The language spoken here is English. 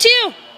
two.